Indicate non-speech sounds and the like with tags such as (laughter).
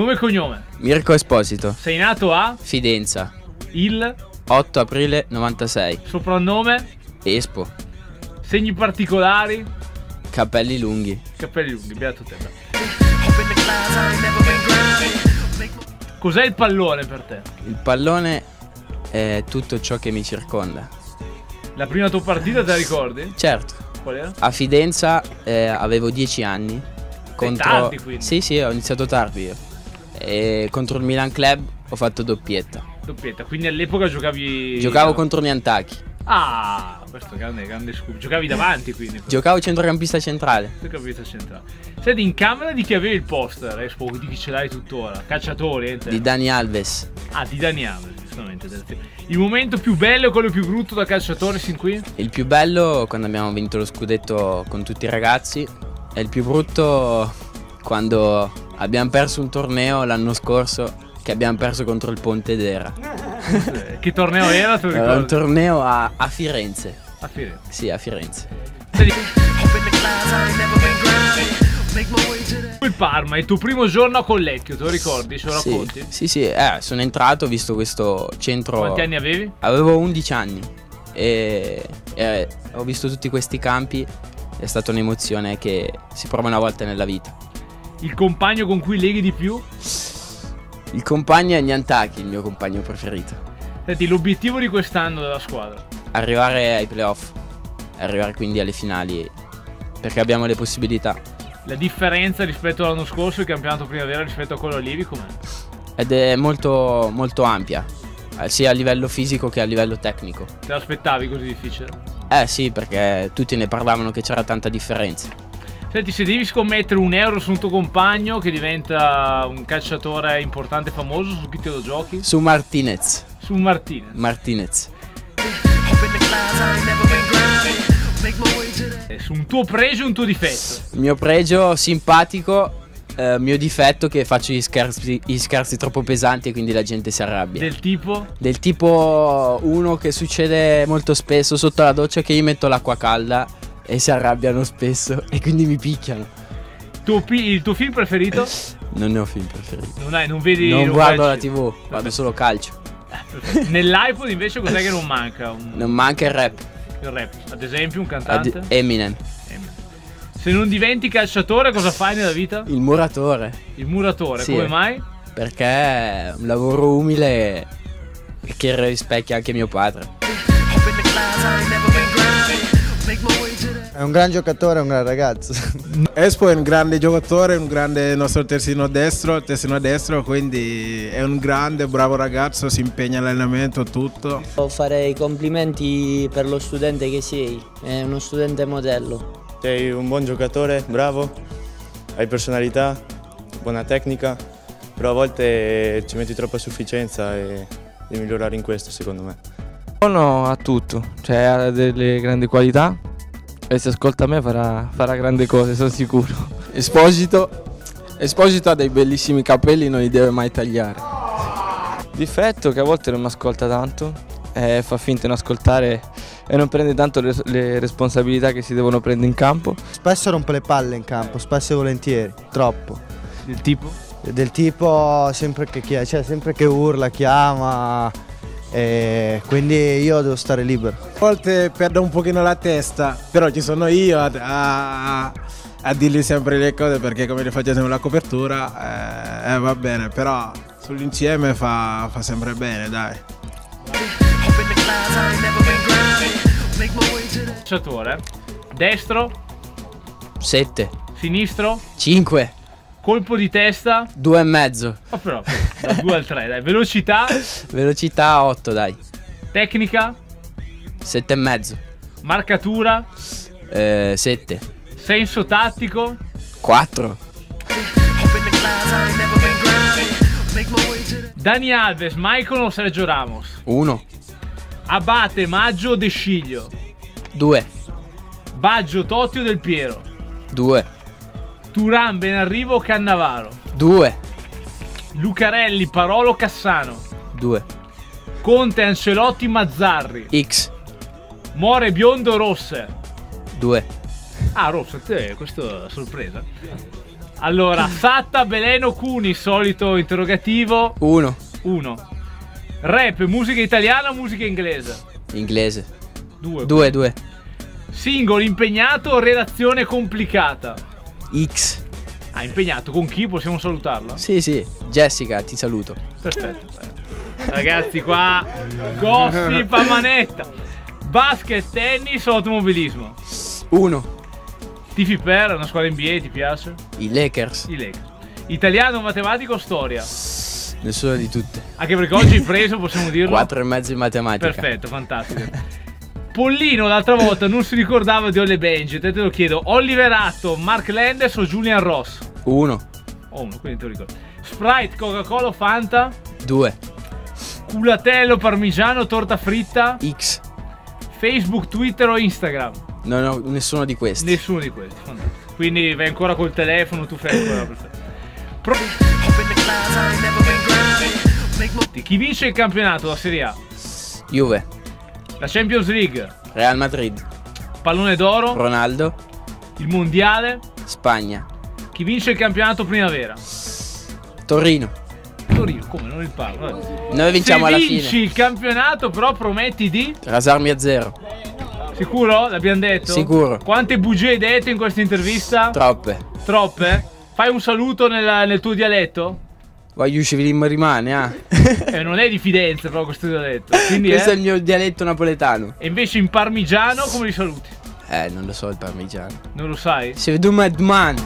Nome e cognome. Mirko Esposito. Sei nato a Fidenza. il 8 aprile 96. soprannome, Espo. segni particolari, Capelli lunghi. capelli lunghi, beato te. Cos'è il pallone per te? Il pallone è tutto ciò che mi circonda. La prima tua partita te la ricordi? Certo, Qual era? a Fidenza eh, avevo 10 anni. tardi, quindi. Sì, sì, ho iniziato tardi io. E contro il Milan Club ho fatto doppietta. Doppietta, quindi all'epoca giocavi... Giocavo contro Niantaki. Ah, questo è grande, grande scoop. Giocavi davanti quindi. Giocavo centrocampista centrale. Capito centrale. Senti, in camera di chi avevi il poster, Espo, di chi ce l'hai tuttora? Cacciatori, ente? Di Dani Alves. Ah, di Daniele, giustamente. Il momento più bello e quello più brutto da calciatore sin qui? Il più bello quando abbiamo vinto lo scudetto con tutti i ragazzi. E il più brutto quando abbiamo perso un torneo l'anno scorso che abbiamo perso contro il Ponte d'Era. Che torneo era, lo Era un torneo a, a Firenze. A Firenze. Sì, a Firenze. Il Parma, il tuo primo giorno a Collecchio, te lo ricordi? Ce lo Sì, racconti? sì, sì, eh, sono entrato, ho visto questo centro. Quanti anni avevi? Avevo 11 anni e, e ho visto tutti questi campi. È stata un'emozione che si prova una volta nella vita. Il compagno con cui leghi di più? Il compagno è Niantaki, il mio compagno preferito. Senti, l'obiettivo di quest'anno della squadra? Arrivare ai playoff, arrivare quindi alle finali perché abbiamo le possibilità. La differenza rispetto all'anno scorso, il campionato primavera rispetto a quello allievi, com'è? Ed è molto, molto ampia, eh, sia a livello fisico che a livello tecnico. Te l'aspettavi così difficile? Eh sì, perché tutti ne parlavano che c'era tanta differenza. Senti, se devi scommettere un euro su un tuo compagno che diventa un calciatore importante e famoso, su chi te lo giochi? Su Martinez, Su Martinez. Martinez. Eh, Su un tuo pregio e un tuo difetto. Il mio pregio simpatico, eh, mio difetto che faccio gli scherzi, gli scherzi troppo pesanti e quindi la gente si arrabbia. Del tipo? Del tipo uno che succede molto spesso sotto la doccia che io metto l'acqua calda e si arrabbiano spesso e quindi mi picchiano. Pi- il tuo film preferito? (laughs) Non ne ho film preferiti. Non, hai, non vedi. Non guardo la calci? tv, guardo solo calcio. (laughs) Nell'iPod invece cos'è che non manca? Un, Non manca il rap. il rap. Ad esempio, un Ad- cantante? Eminem. Se non diventi calciatore, cosa fai nella vita? Il muratore. Il muratore, Sì. come mai? Perché è un lavoro umile che rispecchia anche mio padre. È un gran giocatore, è un gran ragazzo. (laughs) Espo è un grande giocatore, un grande nostro terzino destro, terzino destro, quindi è un grande, bravo ragazzo, si impegna all'allenamento, tutto. Farei complimenti per lo studente che sei, è uno studente modello. Sei un buon giocatore, bravo, hai personalità, buona tecnica, però a volte ci metti troppa sufficienza e devi migliorare in questo secondo me. Buono ha tutto, cioè ha delle grandi qualità e se ascolta me farà, farà grandi cose, sono sicuro. Esposito, Esposito ha dei bellissimi capelli, non li deve mai tagliare. Difetto che a volte non mi ascolta tanto, eh, fa finta di non ascoltare e non prende tanto le, le responsabilità che si devono prendere in campo. Spesso rompe le palle in campo, spesso e volentieri, troppo. Del tipo? Del tipo sempre che, cioè, sempre che urla, chiama, e quindi io devo stare libero. A volte perdo un pochino la testa, però ci sono io a, a- a dirgli sempre le cose perché come le faccio sempre la copertura, eh, eh, va bene, però sull'insieme fa, fa sempre bene, dai. Calciatore. Destro, 7, sinistro, 5, colpo di testa. 2 e mezzo. Ma però, da 2 al 3, dai. Velocità, (laughs) Velocità 8, dai. tecnica, 7 e mezzo. marcatura, Eh, 7. senso tattico. 4. Dani Alves, Michael o Sergio Ramos? 1. Abate, Maggio o De Sciglio? 2. Baggio, Totti o Del Piero? 2. Turan, Benarrivo o Cannavaro? 2. Lucarelli, Parolo, Cassano? 2. Conte, Ancelotti, Mazzarri? X. More, Biondo, Rosse? 2. Ah, Rosse, te, questa è sorpresa. Allora, Satta, Beleno, Cuni, solito interrogativo. 1. 1. Rap, musica italiana o musica inglese? Inglese. 2. 2, 2. Singolo impegnato o relazione complicata? X. Ah, impegnato con chi? Possiamo salutarla? Sì, sì. Jessica, ti saluto. Perfetto. Ragazzi, qua gossip a manetta. Basket, tennis o automobilismo? 1. Tifi per una squadra NBA, ti piace? I Lakers. I Lakers. Italiano, matematico o storia? Nessuna di tutte. Anche perché oggi preso, possiamo dirlo? 4 e mezzo in matematica. Perfetto, fantastico. Pollino l'altra volta non si ricordava di Olle Benji, te te lo chiedo. Oliver Atto, Mark Lendes o Julian Ross? 1. Oh, uno, quindi te lo ricordo. Sprite, Coca-Cola o Fanta? 2. Culatello, parmigiano, torta fritta? X. Facebook, Twitter o Instagram? Non ho nessuno di questi. Nessuno di questi, fantastico. Quindi vai ancora col telefono, tu fai ancora perfetto. Pro- Chi vince il campionato, la Serie A? Juve. La Champions League? Real Madrid. Pallone d'oro? Ronaldo. Il mondiale? Spagna. Chi vince il campionato primavera? Torino. Torino, come non il parlo? Vabbè. Noi vinciamo Se alla vinci fine. il campionato, però prometti di. Rasarmi a zero. Sicuro? L'abbiamo detto? Sicuro. Quante bugie hai detto in questa intervista? Troppe. Troppe? Fai un saluto nella- nel tuo dialetto? Civilim rimane, ah. Eh, non è di Fidenza, però questo dialetto. (laughs) Questo è è. il mio dialetto napoletano. E invece in parmigiano come li saluti? Eh, non lo so il parmigiano. Non lo sai? Se vedo Madman.